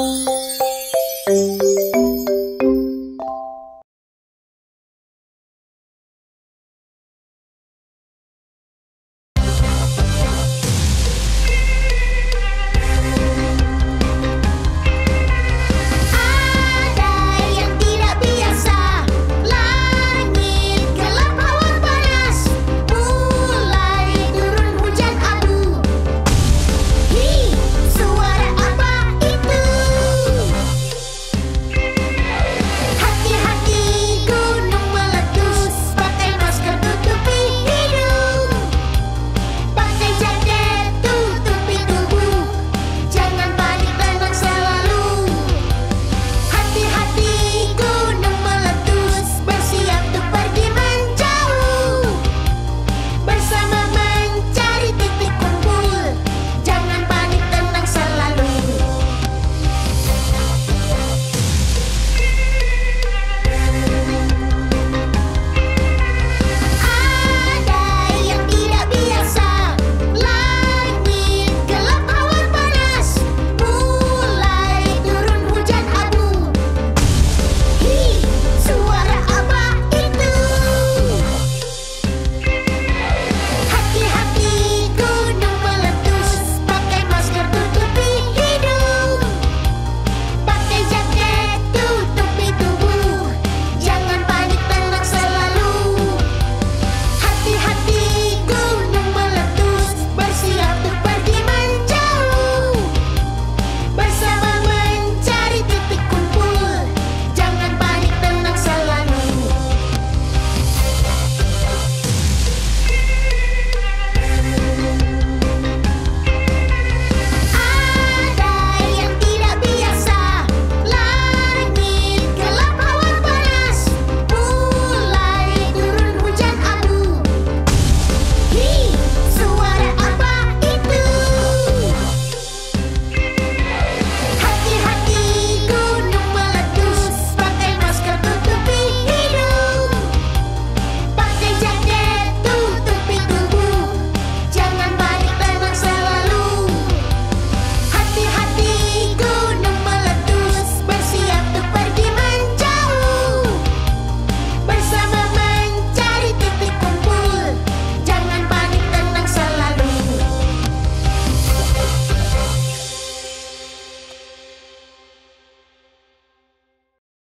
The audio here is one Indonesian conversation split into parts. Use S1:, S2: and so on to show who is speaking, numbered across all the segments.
S1: Música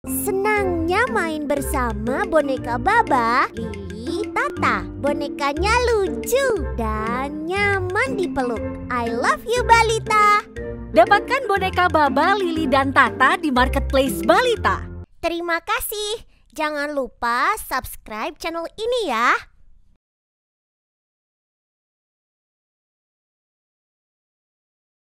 S1: Senangnya main bersama boneka Baba, Lili, Tata. Bonekanya lucu dan nyaman dipeluk. I love you Balita.
S2: Dapatkan boneka Baba, Lili, dan Tata di Marketplace Balita.
S1: Terima kasih. Jangan lupa subscribe channel ini ya.